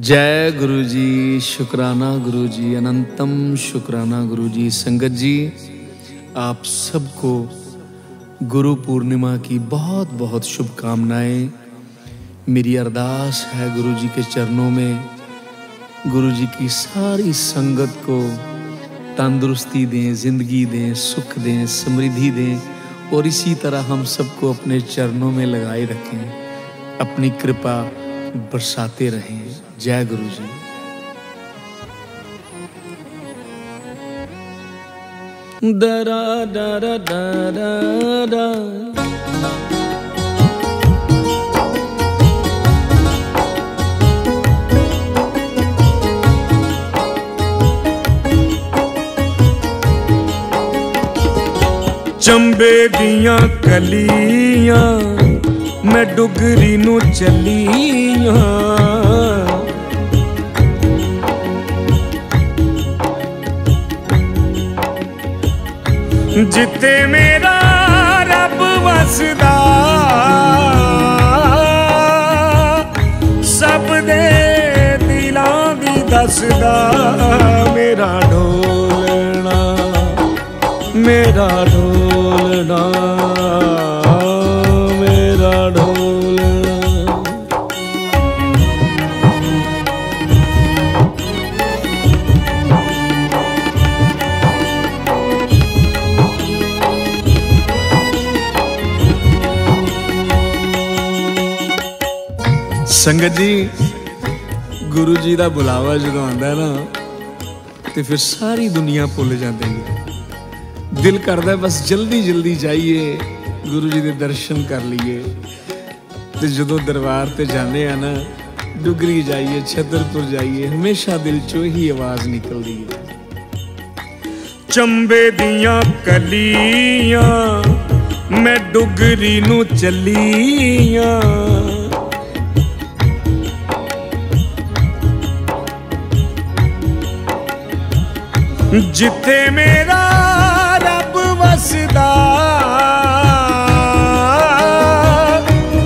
जय गुरु जी शुकराना गुरु जी अनंतम शुकराना गुरु जी संगत जी, आप सबको गुरु पूर्णिमा की बहुत बहुत शुभकामनाएँ। मेरी अरदास है गुरु जी के चरणों में। गुरु जी की सारी संगत को तंदुरुस्ती दें, ज़िंदगी दें, सुख दें, समृद्धि दें और इसी तरह हम सबको अपने चरणों में लगाए रखें। अपनी कृपा बरसाते रहें। जय गुरु जी दरा दरा दरा दरा चंबे दिया कलिया मैं डुगरी नु चलिया ਜਿੱਤੇ ਮੇਰਾ ਰੱਬ ਵਸਦਾ। ਸਭ ਦੇ ਦਿਲਾਂ ਦੀ ਦੱਸਦਾ ਮੇਰਾ ਢੋਲਣਾ ਮੇਰਾ ਢੋਲਣਾ ਸੰਗਤ ਜੀ, ਗੁਰੂ ਜੀ ਦਾ ਬੁਲਾਵਾ ਜਦੋਂ ਆਉਂਦਾ ਨਾ, ਤੇ ਫਿਰ ਸਾਰੀ ਦੁਨੀਆ ਭੁੱਲ ਜਾਂਦੀ ਹੈ। ਦਿਲ ਕਰਦਾ ਬਸ ਜਲਦੀ ਜਲਦੀ ਜਾਈਏ, ਗੁਰੂ ਜੀ ਦੇ ਦਰਸ਼ਨ ਕਰ ਲਈਏ। ਤੇ ਜਦੋਂ ਦਰਬਾਰ ਤੇ ਜਾਂਦੇ ਆ ਨਾ, ਡੁਗਰੀ ਜਾਈਏ, ਛਤਰਪੁਰ ਜਾਈਏ, ਹਮੇਸ਼ਾ ਦਿਲ ਚੋਂ ਹੀ ਆਵਾਜ਼ ਨਿਕਲਦੀ ਹੈ। ਚੰਬੇ ਦੀਆਂ ਕਲੀਆਂ, ਮੈਂ ਡੁਗਰੀ ਨੂੰ ਚੱਲੀਆਂ। ਜਿੱਥੇ ਮੇਰਾ ਰੱਬ ਵਸਦਾ।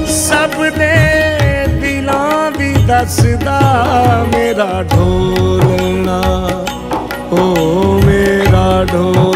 ਸਭ ਦੇ ਦਿਲਾਂ ਦੀ ਦੱਸਦਾ ਮੇਰਾ ਢੋਲਣਾ ਓ ਮੇਰਾ ਢੋਲਣਾ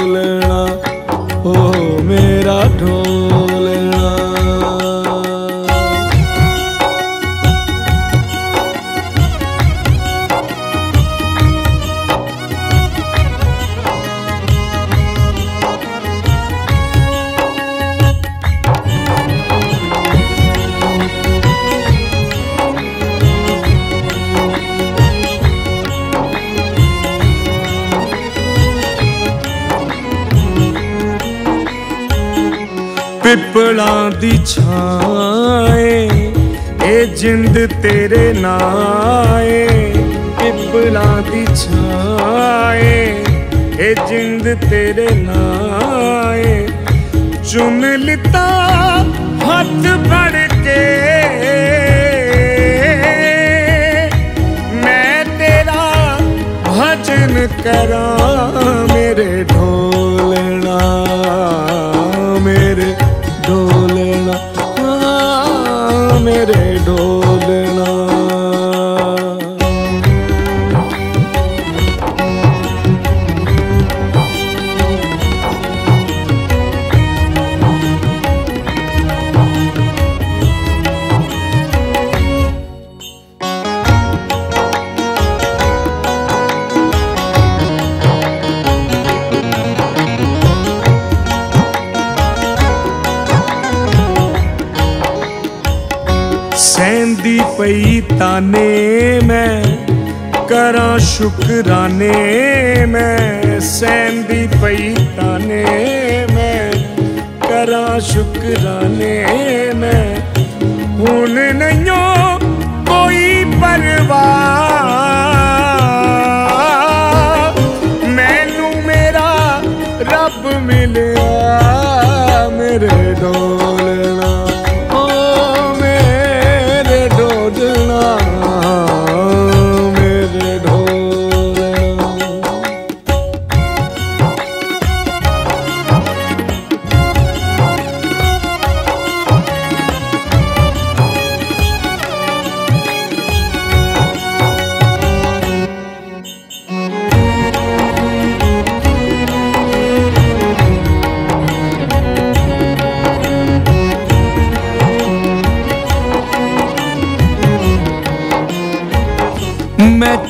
ਪਿੱਪਲਾਂ ਦੀ ਛਾਏ ਇਹ ਜਿੰਦ ਤੇਰੇ ਨਾਏ, ਪਿੱਪਲਾਂ ਦੀ ਛਾਏ ਇਹ ਜਿੰਦ ਤੇਰੇ ਨਾਏ। ਚੁੰਮ ਲਿੱਤਾ ਹੱਥ ਸਹਿੰਦੀ ਪਈ ਤਾਨੇ ਮੈਂ, ਕਰਾਂ ਸ਼ੁਕਰਾਨੇ ਮੈਂ, ਸਹਿੰਦੀ ਪਈ ਤਾਨੇ ਮੈਂ, ਕਰਾਂ ਸ਼ੁਕਰਾਨੇ ਮੈਂ। ਹੁਣ ਨਹੀਂਓ ਕੋਈ ਪਰਵਾਹ, ਮੈਨੂੰ ਮੇਰਾ ਰੱਬ ਮਿਲਿਆ।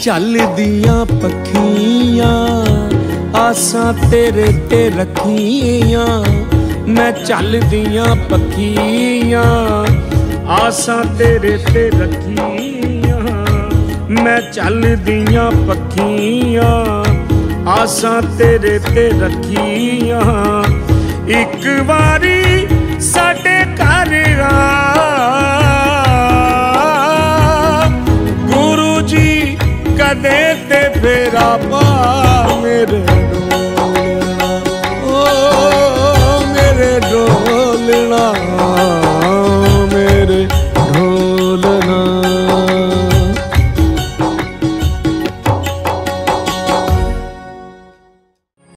ਚੱਲਦੀਆਂ ਪੱਖੀਆਂ, ਆਸਾਂ ਤੇਰੇ ਤੇ ਰੱਖੀਆਂ। ਮੈਂ ਚੱਲਦੀਆਂ ਪੱਖੀਆਂ, ਆਸਾਂ ਤੇਰੇ ਤੇ ਰੱਖੀਆਂ। ਮੈਂ ਚੱਲਦੀਆਂ ਪੱਖੀਆਂ, ਆਸਾਂ ਤੇਰੇ ਤੇ ਰੱਖੀਆਂ। ਇੱਕ ਵਾਰੀ ਸਾਡੇ ਘਰ ਆ। ਕਦੇ ਤੇ ਫੇਰਾ ਪਾ ਮੇਰੇ ਡੋਲਣਾ ਓ ਮੇਰੇ ਡੋਲਣਾ।